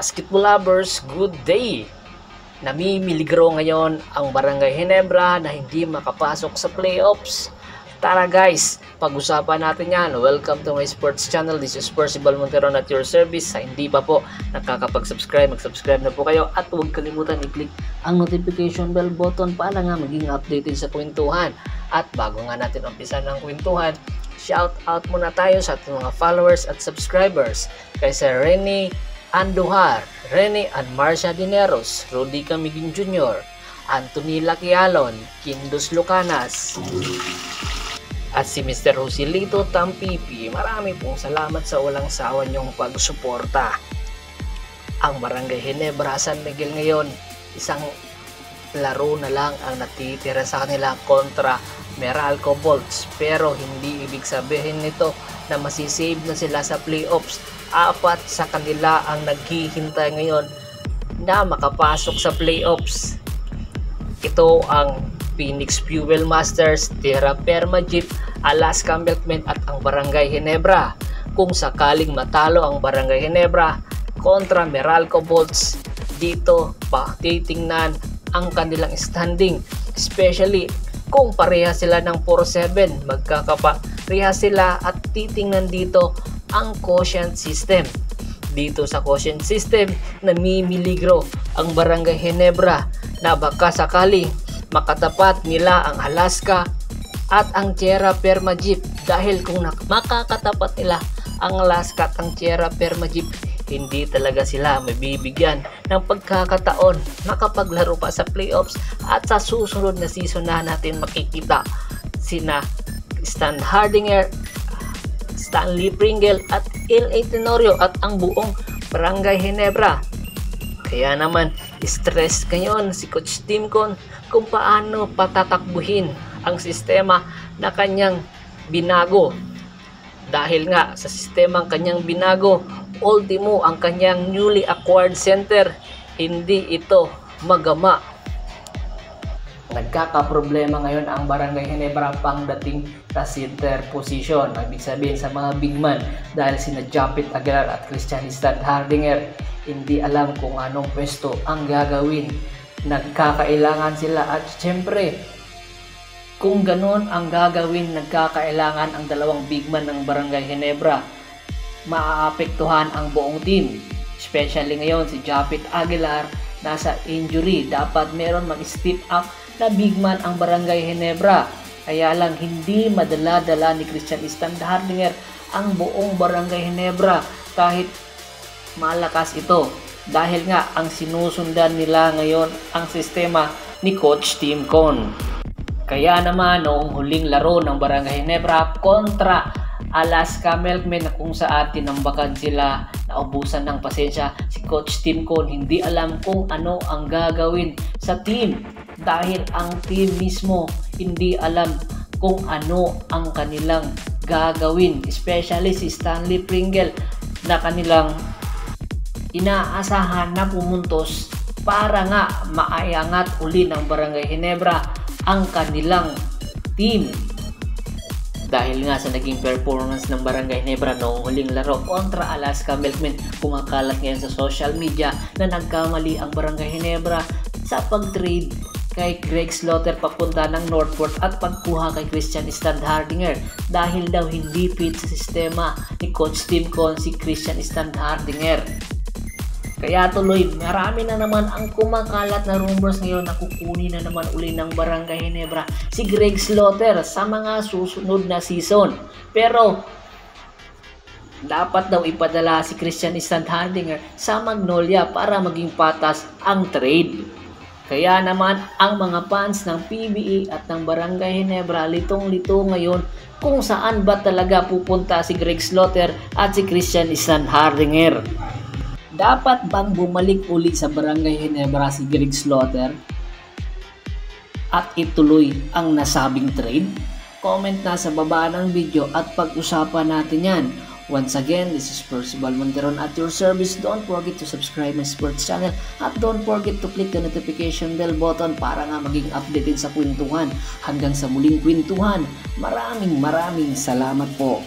Basketball lovers, good day! Namimiligro ngayon ang Barangay Hinebra na hindi makapasok sa playoffs. Tara guys, pag-usapan natin yan. Welcome to my sports channel. This is Percival Monteron at your service. Sa hindi pa po nakakapag-subscribe, mag-subscribe na po kayo. At huwag kalimutan i-click ang notification bell button para nga maging updated sa kwentuhan. At bago nga natin umpisa ng kwentuhan, shout out muna tayo sa ating mga followers at subscribers. Kay Sir Rene Andujar, Rene and Marcia Dineros, Rudy Camigin Jr., Anthony Laquialon, Kindus Lucanas, at si Mr. Joselito Tampipi. Marami pong salamat sa walang sawa niyong pagsuporta. Ang Barangay Hinebra San Miguel ngayon, isang laro na lang ang natitira sa kanila kontra Meralco Bolts. Pero hindi ibig sabihin nito na masisave na sila sa playoffs apat sa kanila ang naghihintay ngayon na makapasok sa playoffs. Ito ang Phoenix Fuel Masters, Terra Perma Jeep, Alaska Milkman at ang Barangay Hinebra. Kung sakaling matalo ang Barangay Hinebra kontra Meralco Bolts, dito pa titingnan ang kanilang standing. Especially kung pareha sila ng 4-7, magkakapareha sila at titingnan dito ang quotient system. Dito sa quotient system, namimiligro ang Barangay Hinebra na baka sakali makatapat nila ang Alaska at ang Tierra Perma Jeep dahil kung makakatapat nila ang Alaska at ang Tierra Perma Jeep hindi talaga sila mabibigyan ng pagkakataon makapaglaro pa sa playoffs at sa susunod na season na natin makikita sina Stan Hardinger Stanley Pringle at L.A. Tenorio at ang buong Barangay Hinebra. Kaya naman, stress ngayon si Coach Timcon kung paano patatakbuhin ang sistema na kanyang binago. Dahil nga sa sistema kanyang binago, ultimo ang kanyang newly acquired center, hindi ito magama nagkakaproblema ngayon ang Barangay Hinebra pangdating sa center position. Ibig sabihin sa mga big man dahil sina Japit Aguilar at Christian Stad Hardinger hindi alam kung anong pwesto ang gagawin. Nagkakailangan sila at syempre kung ganun ang gagawin, nagkakailangan ang dalawang big man ng Barangay Hinebra. Maaapektuhan ang buong team. Especially ngayon si Japit Aguilar nasa injury. Dapat meron mag-step up na big man ang Barangay Hinebra. Kaya lang hindi madala-dala ni Christian Stan Hardinger ang buong Barangay Hinebra kahit malakas ito. Dahil nga ang sinusundan nila ngayon ang sistema ni Coach Tim Con. Kaya naman noong huling laro ng Barangay Hinebra kontra Alaska Milkmen na kung saan tinambakan sila naubusan ng pasensya si Coach Tim Con hindi alam kung ano ang gagawin sa team dahil ang team mismo hindi alam kung ano ang kanilang gagawin. Especially si Stanley Pringle na kanilang inaasahan na pumuntos para nga maiangat uli ng Barangay Hinebra ang kanilang team. Dahil nga sa naging performance ng Barangay Hinebra noong huling laro kontra Alaska Milkmen, kumakalat ngayon sa social media na nagkamali ang Barangay Hinebra sa pag-trade kay Greg Slaughter papunta ng Northport at pagkuha kay Christian Standhardinger dahil daw hindi fit sa sistema ni Coach Tim Con si Christian Standhardinger. Kaya tuloy, marami na naman ang kumakalat na rumors ngayon na kukunin na naman uli ng Barangay Hinebra si Greg Slaughter sa mga susunod na season. Pero dapat daw ipadala si Christian Standhardinger sa Magnolia para maging patas ang trade. Kaya naman ang mga fans ng PBA at ng Barangay Hinebra litong-lito ngayon kung saan ba talaga pupunta si Greg Slaughter at si Christian Isan Hardinger. Dapat bang bumalik uli sa Barangay Hinebra si Greg Slaughter at ituloy ang nasabing trade? Comment na sa baba ng video at pag-usapan natin yan. Once again, this is Percival Monteron at your service. Don't forget to subscribe my sports channel at don't forget to click the notification bell button para nga maging updated sa kwentuhan. Hanggang sa muling kwentuhan, maraming maraming salamat po.